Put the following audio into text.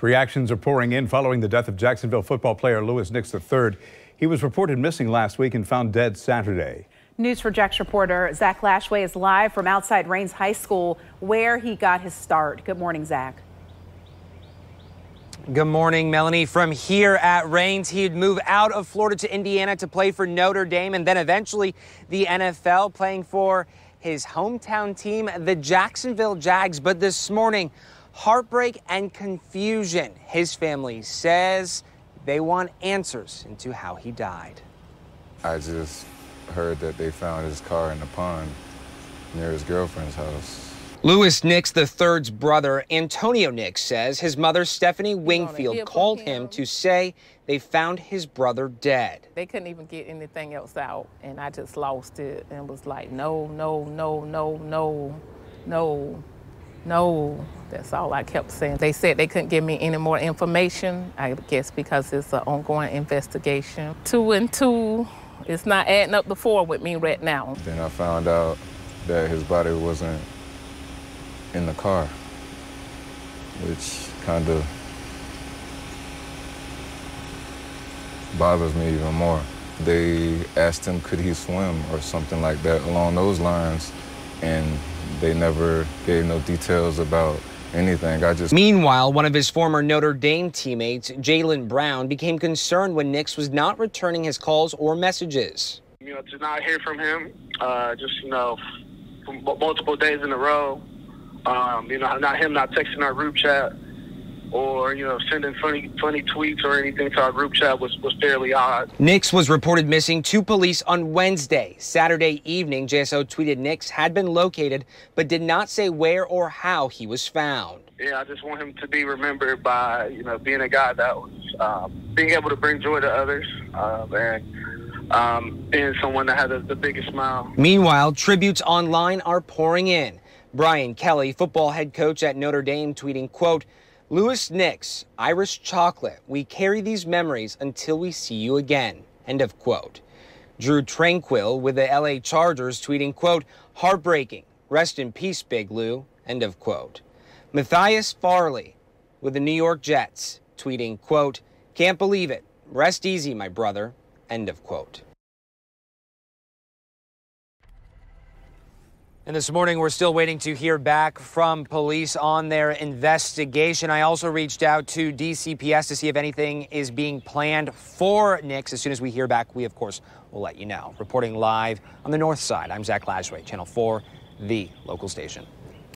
Reactions are pouring in following the death of Jacksonville football player Louis Nix III. He was reported missing last week and found dead Saturday. News4JAX reporter Zach Lashway is live from outside Raines High School, where he got his start. Good morning, Zach. Good morning, Melanie. From here at Raines, he'd move out of Florida to Indiana to play for Notre Dame and then eventually the NFL, playing for his hometown team, the Jacksonville Jags. But this morning, heartbreak and confusion. His family says they want answers into how he died. I just heard that they found his car in the pond near his girlfriend's house. Louis Nix III's brother, Antonio Nix, says his mother, Stephanie Wingfield, called him to say they found his brother dead. They couldn't even get anything else out, and I just lost it and was like, no, no, no, no, no, no, no. That's all I kept saying. They said they couldn't give me any more information, I guess because it's an ongoing investigation. Two and two, it's not adding up to four with me right now. Then I found out that his body wasn't in the car, which kind of bothers me even more. They asked him could he swim or something like that along those lines, and they never gave no details about anything. I just. Meanwhile, one of his former Notre Dame teammates, Jalen Brown, became concerned when Nix was not returning his calls or messages. You know, to not hear from him, uh, just you know, multiple days in a row, um, you know, not him not texting our group chat or you know sending funny funny tweets or anything to our group chat was, was fairly odd. Nix was reported missing to police on Wednesday. Saturday evening, JSO tweeted Nix had been located but did not say where or how he was found. Yeah, I just want him to be remembered by you know being a guy that was um, being able to bring joy to others um, and um, being someone that had a, the biggest smile. Meanwhile, tributes online are pouring in. Brian Kelly, football head coach at Notre Dame, tweeting, quote, Louis Nix, Irish chocolate, we carry these memories until we see you again, end of quote. Drew Tranquill with the LA Chargers tweeting, quote, heartbreaking, rest in peace, Big Lou, end of quote. Matthias Farley with the New York Jets tweeting, quote, can't believe it, rest easy, my brother, end of quote. And this morning, we're still waiting to hear back from police on their investigation. I also reached out to DCPS to see if anything is being planned for Nix. As soon as we hear back, we, of course, will let you know. Reporting live on the north side, I'm Zach Lashway, Channel 4, the local station.